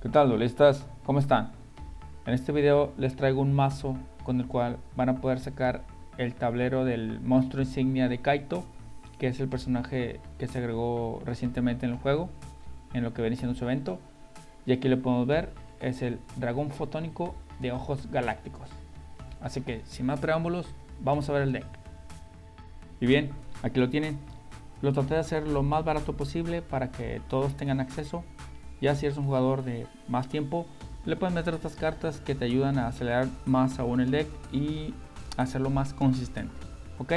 ¿Qué tal duelistas? ¿Cómo están? En este video les traigo un mazo con el cual van a poder sacar el tablero del monstruo insignia de Kaito, que es el personaje que se agregó recientemente en el juego, en lo que viene siendo su evento. Y aquí lo podemos ver, es el dragón fotónico de ojos galácticos. Así que sin más preámbulos, vamos a ver el deck. Y bien, aquí lo tienen. Lo traté de hacer lo más barato posible para que todos tengan acceso ya si eres un jugador de más tiempo, le puedes meter otras cartas que te ayudan a acelerar más aún el deck y hacerlo más consistente. Ok,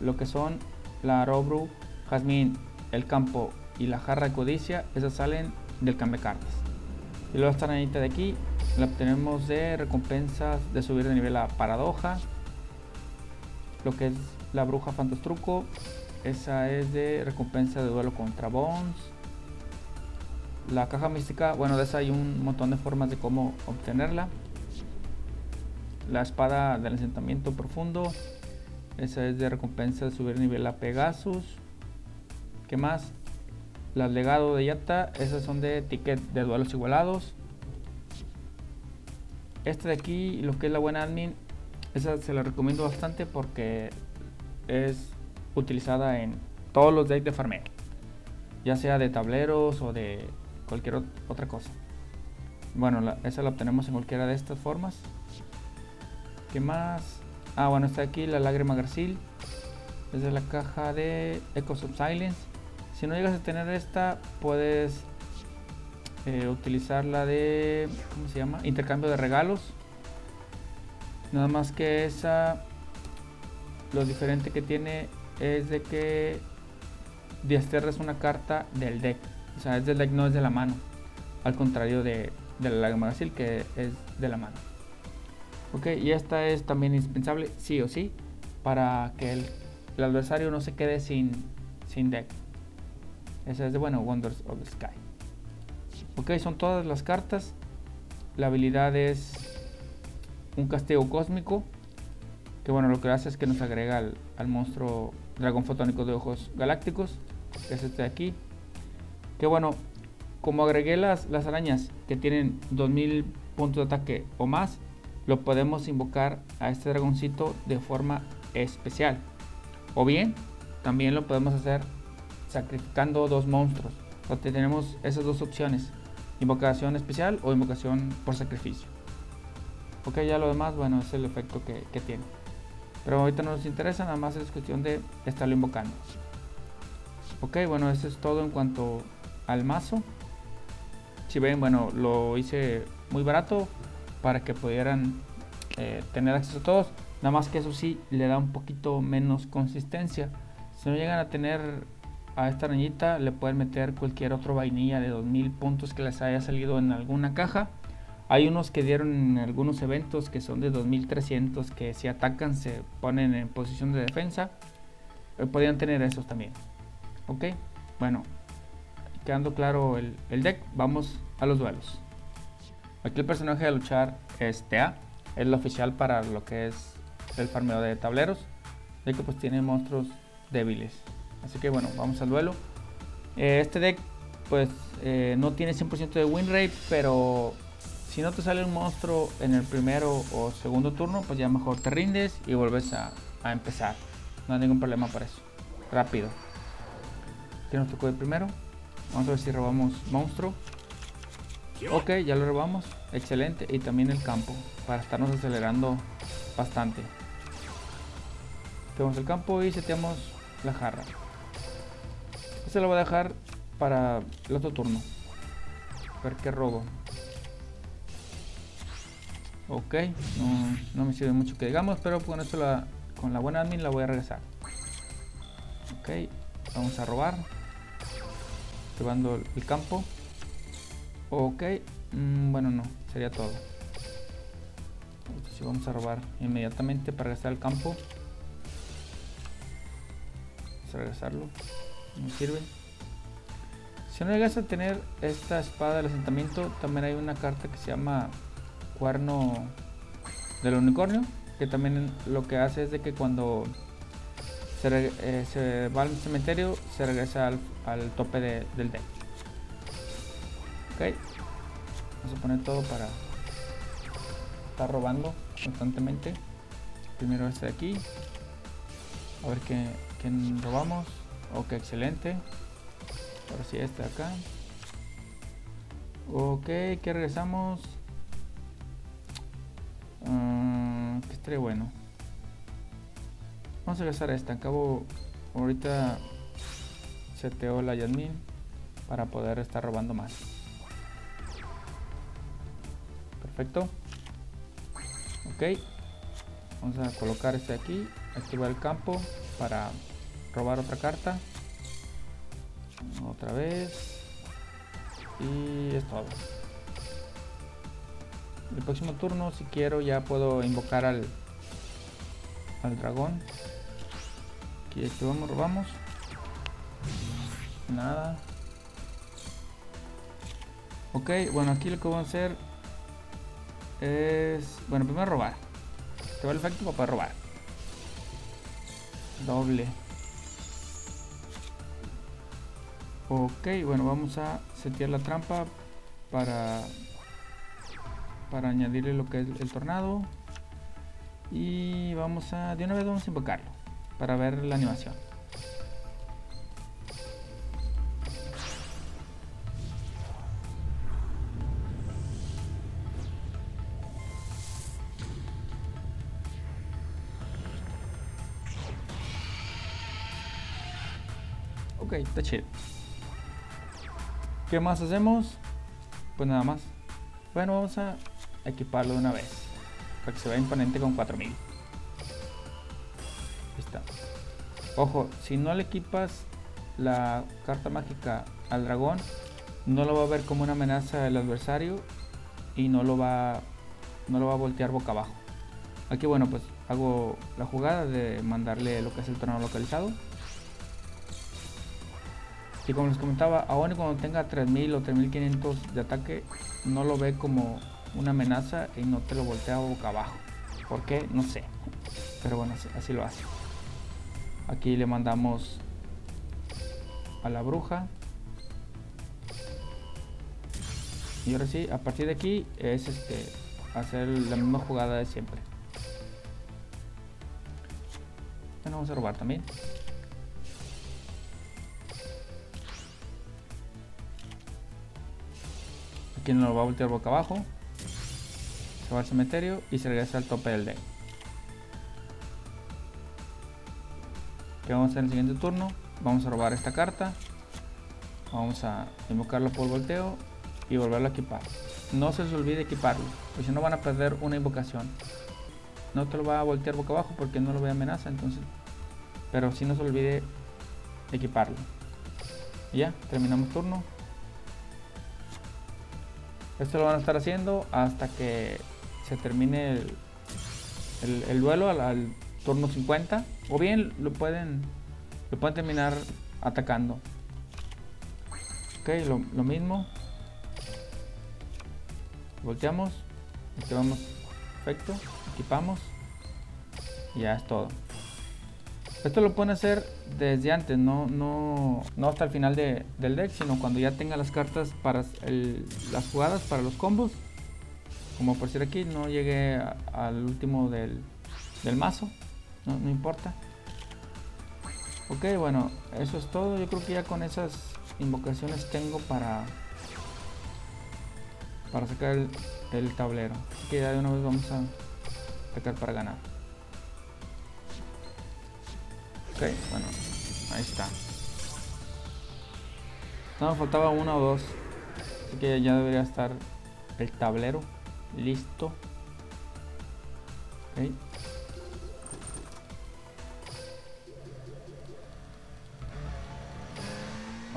lo que son la Robru, Jazmín, el campo y la jarra de codicia, esas salen del cambio de cartas. Y luego esta arañita de aquí la obtenemos de recompensas de subir de nivel a paradoja. Lo que es la bruja fantastruco, esa es de recompensa de duelo contra Bones la caja mística, bueno, de esa hay un montón de formas de cómo obtenerla. La espada del asentamiento profundo. Esa es de recompensa de subir nivel a Pegasus. ¿Qué más? Las legado de Yata. Esas son de ticket de duelos igualados. Este de aquí, lo que es la buena admin. Esa se la recomiendo bastante porque es utilizada en todos los decks de farmeo. Ya sea de tableros o de cualquier otra cosa. Bueno, esa la obtenemos en cualquiera de estas formas. ¿Qué más? Ah, bueno, está aquí la lágrima Garcil. Es de la caja de Echoes of Silence. Si no llegas a tener esta, puedes eh, utilizar la de. ¿Cómo se llama? Intercambio de regalos. Nada más que esa. Lo diferente que tiene es de que Diasterra es una carta del deck. O sea, es del deck, no es de la mano. Al contrario de, de la lágrima Brasil, que es de la mano. Ok, y esta es también indispensable, sí o sí, para que el, adversario no se quede sin, sin deck. Esa es de, bueno, Wonders of the Sky. Ok, son todas las cartas. La habilidad es un castigo cósmico. Que bueno, lo que hace es que nos agrega al, al monstruo dragón fotónico de ojos galácticos. Que es este de aquí. Que bueno, como agregué las, las arañas que tienen 2000 puntos de ataque o más, lo podemos invocar a este dragoncito de forma especial. O bien, también lo podemos hacer sacrificando dos monstruos. Donde tenemos esas dos opciones. Invocación especial o invocación por sacrificio. Ok, ya lo demás, bueno, es el efecto que, que tiene. Pero ahorita no nos interesa, nada más es cuestión de estarlo invocando. Ok, bueno, eso es todo en cuanto al mazo. Si ven, bueno, lo hice muy barato para que pudieran eh, tener acceso a todos. Nada más que eso sí, le da un poquito menos consistencia. Si no llegan a tener a esta arañita, le pueden meter cualquier otro vainilla de 2000 puntos que les haya salido en alguna caja. Hay unos que dieron en algunos eventos que son de 2300 que si atacan se ponen en posición de defensa. Eh, podrían tener esos también. Ok, bueno, quedando claro el, deck, vamos a los duelos. Aquí el personaje a luchar es Tea, es la oficial para lo que es el farmeo de tableros, de que pues tiene monstruos débiles. Así que bueno, vamos al duelo. Eh, este deck pues eh, no tiene 100% de win rate, pero si no te sale un monstruo en el primero o segundo turno, pues ya mejor te rindes y vuelves a, empezar. No hay ningún problema para eso. Rápido. ¿Qué nos tocó el primero? Vamos a ver si robamos monstruo. Ok, ya lo robamos. Excelente. Y también el campo. Para estarnos acelerando bastante. Tenemos el campo y seteamos la jarra. Este lo voy a dejar para el otro turno. A ver qué robo. Ok, no, me sirve mucho que digamos, pero con esto la, con la buena admin la voy a regresar. Ok, vamos a robar llevando el campo. Ok mm, bueno no sería todo. Si vamos a robar inmediatamente para regresar el campo. Vamos a regresarlo no sirve. Si no llegas a tener esta espada del asentamiento también hay una carta que se llama cuerno del unicornio que también lo que hace es de que cuando se, eh, se va al cementerio, se regresa al, al tope de, del deck. Ok, Vamos a poner todo para estar robando constantemente. Primero este de aquí. A ver qué, qué robamos. Ok, excelente. Ahora sí, este de acá. Ok, que regresamos. Uh, que esté bueno. Vamos a regresar a esta. Acabo ahorita seteo la Yasmin para poder estar robando más. Perfecto. Ok. Vamos a colocar este aquí. Activar el campo para robar otra carta. Otra vez. Y es todo. El próximo turno, si quiero, ya puedo invocar al, al dragón. Aquí activamos, robamos. Nada. Ok, bueno, aquí lo que vamos a hacer es... Bueno, primero robar. Te va el efecto para robar. Doble. Ok, bueno, vamos a setear la trampa para para añadirle lo que es el tornado y vamos a de una vez vamos a invocarlo para ver la animación Ok, está chido. ¿Qué más hacemos? Pues nada más. Bueno, vamos a equiparlo de una vez. Para que se vea imponente con 4000. Ojo, si no le equipas la carta mágica al dragón, no lo va a ver como una amenaza del adversario y no lo va no lo va a voltear boca abajo. Aquí bueno, pues hago la jugada de mandarle lo que es el tornado localizado. Y como les comentaba, aún cuando tenga 3000 o 3500 de ataque, no lo ve como una amenaza y no te lo voltea boca abajo. ¿Por qué? No sé. Pero bueno, así, lo hace. Aquí le mandamos a la bruja. Y ahora sí, a partir de aquí es este hacer la misma jugada de siempre. Bueno, vamos a robar también. Aquí nos va a voltear boca abajo se va al cementerio y se regresa al tope del deck. ¿Qué vamos a hacer en el siguiente turno? Vamos a robar esta carta. Vamos a invocarlo por volteo y volverlo a equipar. No se les olvide equiparlo, porque si no van a perder una invocación. No te lo va a voltear boca abajo porque no lo ve amenaza, entonces. Pero si no se olvide equiparlo. ya, terminamos turno. Esto lo van a estar haciendo hasta que se termine el, duelo al, turno 50 o bien lo pueden lo pueden terminar atacando. Ok lo, mismo. Volteamos activamos perfecto equipamos y ya es todo. Esto lo pueden hacer desde antes, no, no, no hasta el final de, del deck, sino cuando ya tenga las cartas para las jugadas, para los combos. Como por decir aquí, no llegué al último del, mazo, no, importa. Ok, bueno, eso es todo. Yo creo que ya con esas invocaciones tengo para para sacar el, tablero. Que ya de una vez vamos a sacar para ganar. Ok, bueno, ahí está. No, faltaba uno o dos. Así que ya debería estar el tablero. Listo.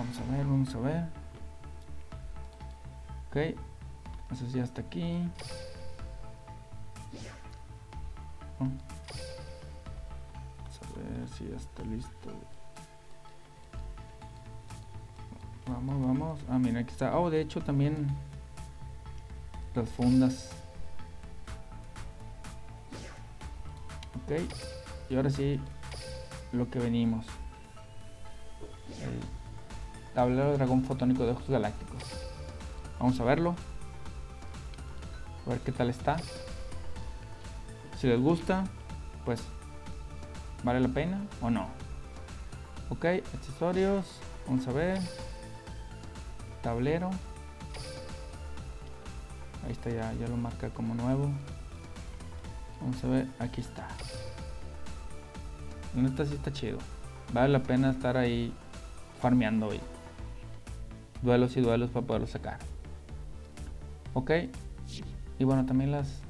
Vamos a ver, vamos a ver. Ok. Eso sí, hasta aquí. Vamos a ver si ya está listo. Vamos, vamos. Ah, mira, aquí está. Oh, de hecho también las fundas ok y ahora sí lo que venimos tablero dragón fotónico de ojos galácticos vamos a verlo A ver qué tal está. Si les gusta, pues vale la pena o no. Ok, accesorios. Vamos a ver. Tablero. Ahí está ya, ya lo marca como nuevo. Vamos a ver, aquí está. La neta sí está chido. Vale la pena estar ahí farmeando hoy. Duelos y duelos para poderlo sacar. Ok. Y bueno, también las,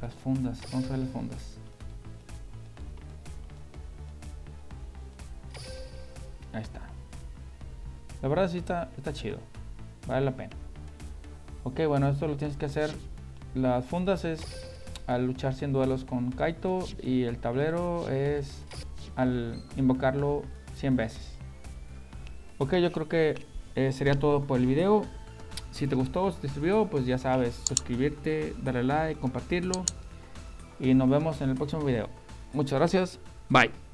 las fundas. Vamos a ver las fundas. Ahí está. La verdad sí está, está chido. Vale la pena. Ok, bueno, esto lo tienes que hacer. Las fundas es al luchar 100 duelos con Kaito y el tablero es al invocarlo 100 veces. Ok, yo creo que eh, sería todo por el video. Si te gustó, si te sirvió, pues ya sabes, suscribirte, darle like, compartirlo. Y nos vemos en el próximo video. Muchas gracias. Bye.